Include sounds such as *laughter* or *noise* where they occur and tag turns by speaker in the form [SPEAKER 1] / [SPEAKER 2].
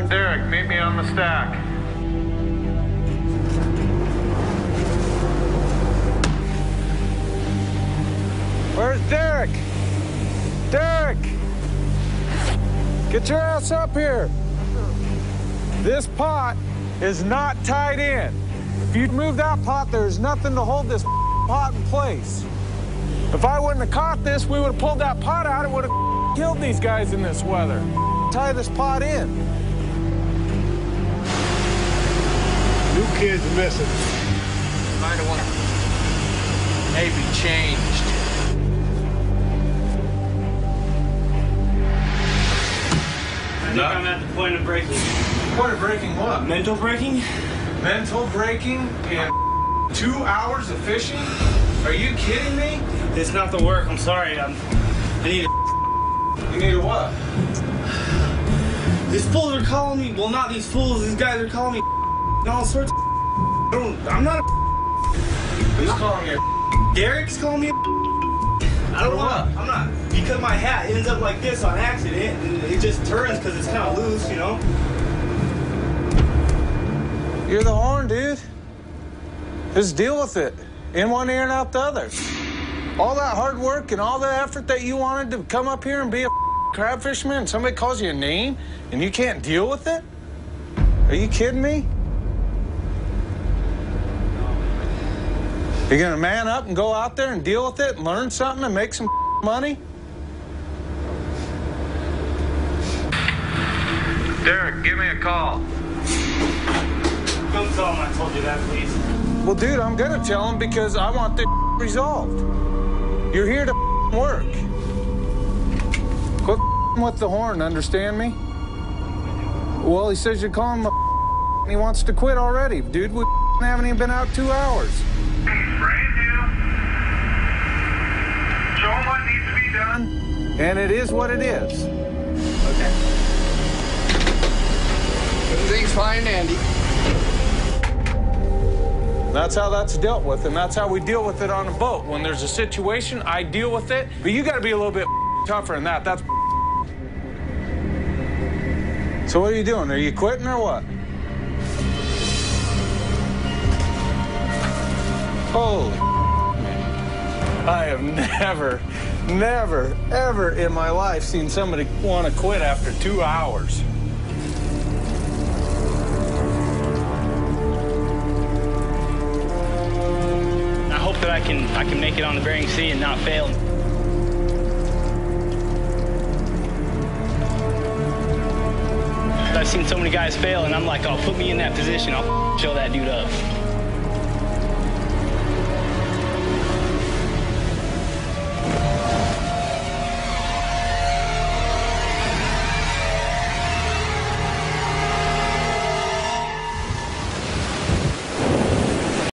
[SPEAKER 1] Derek, meet me on the stack.
[SPEAKER 2] Where's Derek? Derek! Get your ass up here. This pot is not tied in. If you'd move that pot, there's nothing to hold this *laughs* pot in place. If I wouldn't have caught this, we would have pulled that pot out. It would have *laughs* killed these guys in this weather. Tie this pot in.
[SPEAKER 3] Kid's missing.
[SPEAKER 4] Might have want maybe changed.
[SPEAKER 5] I think I'm at the point of breaking.
[SPEAKER 2] Point of breaking what?
[SPEAKER 5] Mental breaking?
[SPEAKER 2] Mental breaking in two hours of fishing? Are you kidding me?
[SPEAKER 5] It's not the work. I'm sorry. I'm, I need a.
[SPEAKER 2] You need a what?
[SPEAKER 5] These fools are calling me. Well, not these fools. These guys are calling me and all sorts of. Don't, I'm not a.
[SPEAKER 2] Who's calling you?
[SPEAKER 5] Derek's calling me a. I don't want. I'm not. Because my hat ends up like this on accident, and it just turns because it's kind of loose, you know.
[SPEAKER 2] You're the horn, dude. Just deal with it. In one ear and out the other. All that hard work and all the effort that you wanted to come up here and be a crab fisherman, and somebody calls you a name and you can't deal with it? Are you kidding me? You're gonna man up and go out there and deal with it and learn something and make some *laughs* money?
[SPEAKER 1] Derek, give me a call.
[SPEAKER 5] Don't tell him I told you that, please.
[SPEAKER 2] Well, dude, I'm gonna tell him because I want this *laughs* resolved. You're here to *laughs* work. Quit with the horn, understand me? Well, he says you're calling him a he wants to quit already. Dude, we haven't even been out two hours.
[SPEAKER 1] Show him what needs to be done.
[SPEAKER 2] And it is what it is. Okay.
[SPEAKER 4] Everything's fine, Andy.
[SPEAKER 2] That's how that's dealt with, and that's how we deal with it on a boat. When there's a situation, I deal with it, but you gotta be a little bit *laughs* tougher than that. That's *laughs* So what are you doing? Are you quitting or what? Holy I have never, never, ever in my life seen somebody want to quit after two hours.
[SPEAKER 5] I hope that I can I can make it on the Bering Sea and not fail. I've seen so many guys fail, and I'm like, oh, put me in that position. I'll show that dude up.